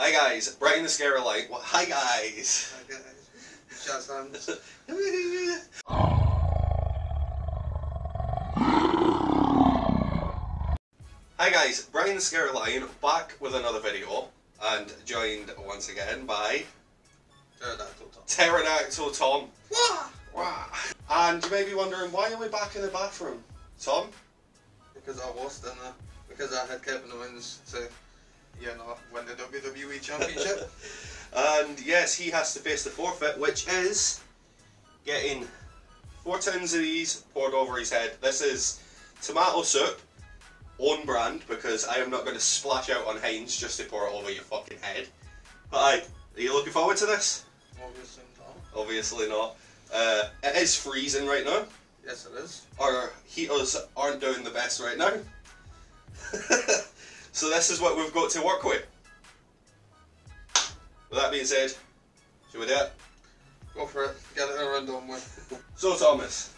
Hi guys, Brighton the Scary Light. Hi guys. Okay. Shaz hands. Hi guys, Brian the Scare Lion back with another video and joined once again by Pterodactyl top. Pterodactyl Tom. Wah! Wah. And you may be wondering why are we back in the bathroom? Tom? Because I was in there. Because I had Kevin Owens to, you know, win the WWE Championship. And yes, he has to face the forfeit, which is getting four tins of these poured over his head. This is tomato soup, on brand, because I am not going to splash out on Heinz just to pour it over your fucking head. But aye, are you looking forward to this? Obviously not. Obviously not. Uh, it is freezing right now. Yes, it is. Our heaters aren't doing the best right now. so this is what we've got to work with. With that being said, should we do it? Go for it. Get it over and done with. So Thomas,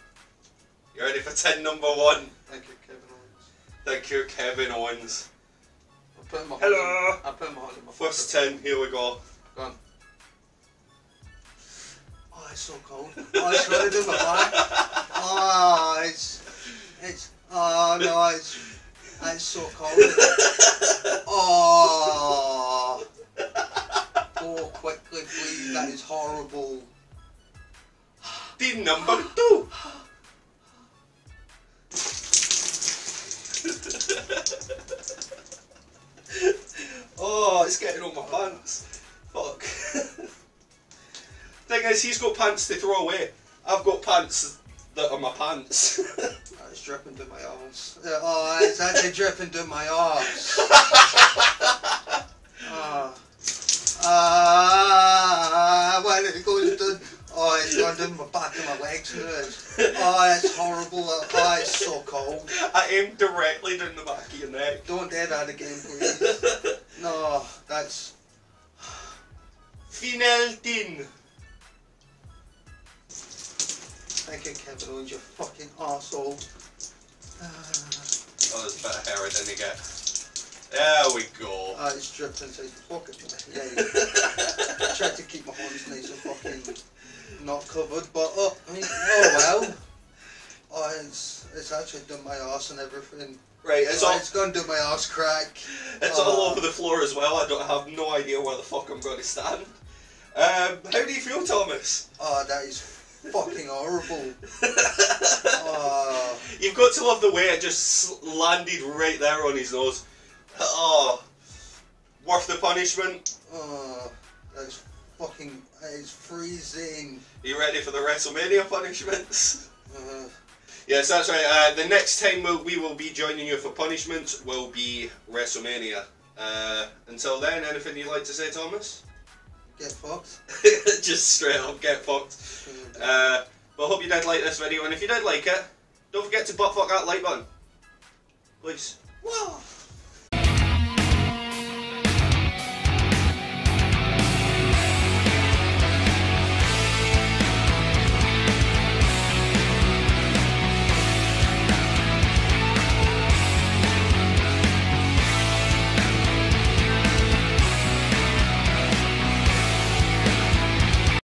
you ready for tin number one? Thank you, Kevin Owens. Thank you, Kevin Owens. I put my Hello. In, I'm putting my hand in my First pocket. tin, here we go. Go on. Oh, it's so cold. Oh, it's running in my back. Oh, it's, it's, oh no, it's, it's so cold. Oh. Go quickly, please. That is horrible. Tin number two. oh, it's getting on my pants. Fuck. Thing is, he's got pants to throw away. I've got pants that are my pants. Dripping to my arms. Oh, it's actually dripping to my arse. Ah. Ah, why did it go into... Oh, it's gone down my back of my legs now. Oh, it's horrible. Oh, it's so cold. I aimed directly down the back of your neck. Don't do that again, please. No, that's... Final tin. Thank you, Kevin Owens, you fucking arsehole. Oh, there's a bit of hair I didn't get. There we go. ah, it's dripping into his pocket. Yeah, yeah. I tried to keep my hands nice and fucking not covered, but oh, I mean, oh well. Oh, it's, it's actually done my arse and everything. Right, it's oh, all it's gonna do my arse crack. it's all Oh. over the floor as well. I don't have no idea where the fuck I'm going to stand. Um, how do you feel, Thomas? Oh, that is fucking horrible. Oh, You've got to love the way it just landed right there on his nose. Oh, worth the punishment. oh, that's fucking, that is freezing. Are you ready for the WrestleMania punishments? Uh, Yes, that's right. Uh, the next time we'll, we will be joining you for punishments will be WrestleMania. Uh, until then, anything you'd like to say, Thomas? get fucked. just straight up get fucked. Uh, but I hope you did like this video, and if you did like it, don't forget to butt fuck that like button. Please. Whoa.